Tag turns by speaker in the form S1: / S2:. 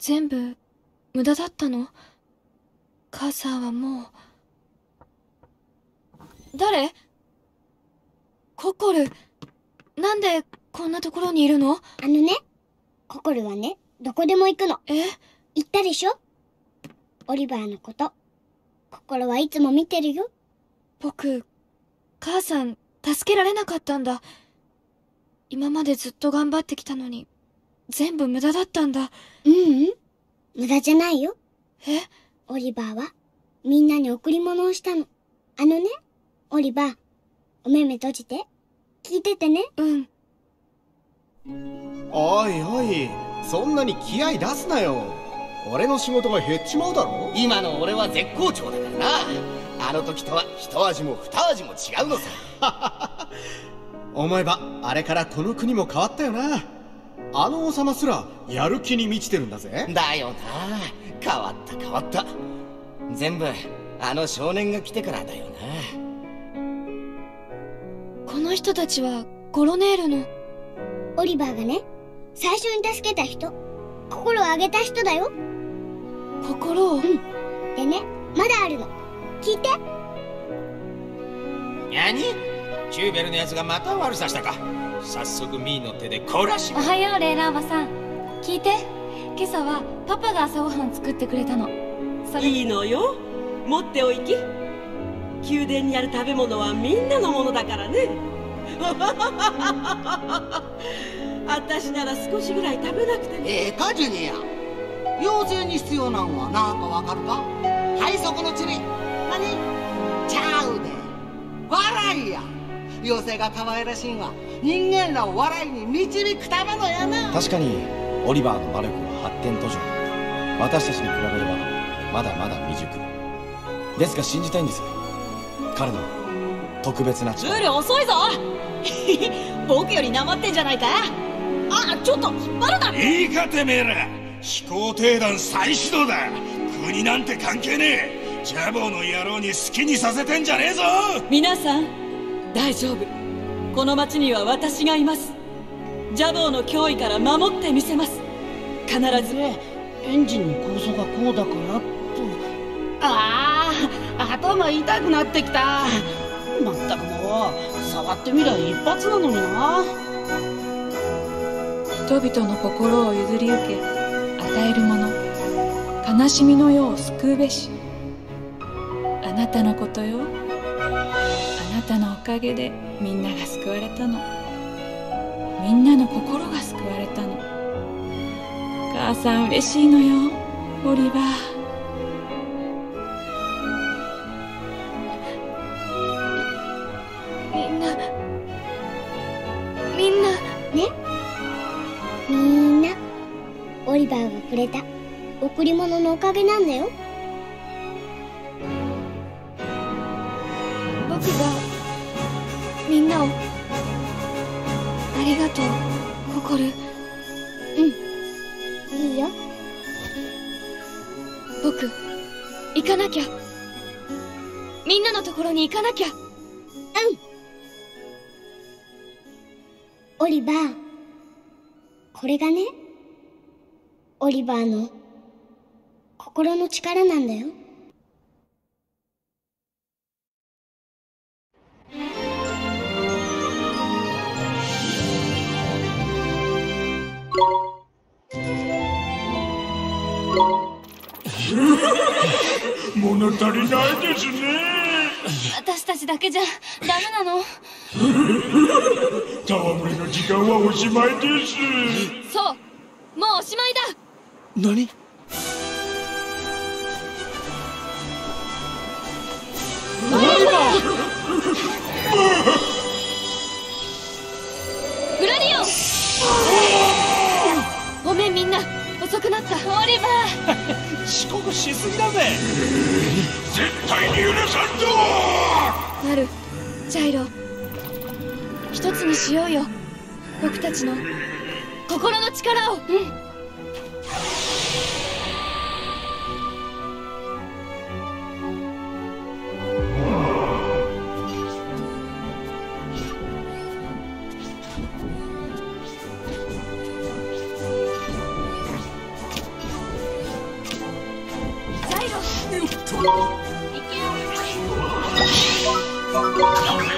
S1: 全部、無駄だったの？母さんはもう、誰？ココル、なんでこんなところにいるの？
S2: あのね、ココルはね、どこでも行くの。
S1: え？
S2: 言ったでしょ？オリバーのこと。心はいつも見てるよ。
S1: 僕、母さん、助けられなかったんだ。今までずっと頑張ってきたのに、全部無駄だったんだ。
S2: ううん。無駄じゃないよ。
S1: え？
S2: オリバーは、みんなに贈り物をしたの。あのね、オリバー、お目目閉じて。聞いててね。
S1: うん。
S3: おいおいそんなに気合い出すなよ俺の仕事が減っちまうだろ
S4: 今の俺は絶好調だからなあの時とは一味も二味も違うのさ
S3: 思えばあれからこの国も変わったよなあの王様すらやる気に満ちてるんだぜ
S4: だよな変わった変わった全部あの少年が来てからだよな
S1: この人たちは、コロネールの、
S2: オリバーがね、最初に助けた人。心をあげた人だよ。
S1: 心を、
S2: でね、まだあるの。聞いて。
S5: 何？キューベルのやつがまた悪さしたか早速ミーの手で懲らし
S6: おはようレイラーバさん。聞いて。今朝はパパが朝ごはん作ってくれたの。
S7: いいのよ。持っておいき。宮殿にある食べ物はみんなのものだからね。私なら少しぐらい食べなくても
S8: ええかジュニア妖精に必要なんは何かわかるか？はいそこのチリ何？ちゃうで。笑いや。妖精が可愛らしいんは人間らを笑いに導くためのやな。
S9: 確かにオリバーの魔力は発展途上私たちに比べればまだまだ未熟。ですが信じたいんです。彼の特別な
S7: ル
S9: 力。
S7: ール遅いぞ。僕よりなまってんじゃないか。あちょっと引っ張るな。い
S10: いかてめえら。飛行艇団再始動だ。国なんて関係ねえ。ジャボーの野郎に好きにさせてんじゃねえぞ。
S7: 皆さん大丈夫この町には私がいます。ジャボーの脅威から守ってみせます。必ず
S8: エンジンの構造がこうだからと。ああ頭痛くなってきた。まったくもう触ってみりゃ一発なのにな。
S11: 人々の心を譲り受け与えるもの悲しみの世を救うべし。あなたのことよ。あなたのおかげでみんなが救われたの。みんなの心が救われたの。母さん嬉しいのよオリバー
S1: みんな、みんな、
S2: ね。みんな、オリバーがくれた贈り物のおかげなんだよ。
S1: 僕が、みんなを、ありがとう、ココル。
S2: いいよ。
S1: 僕、行かなきゃ。みんなのところに行かなきゃうん。
S2: オリバー。これがね、オリバーの心の力なんだよ。
S10: 足りないですね。
S6: 私たちだけじゃダメなの。
S10: 戯れの時間はおしまいです。
S1: そうもうおしまいだ。
S9: 何？
S1: グ
S5: 遅刻しすぎだぜ。
S10: 絶対に許さんぞ。
S1: なるジャイロ。一つにしようよ。僕たちの心の力を。うん行けよ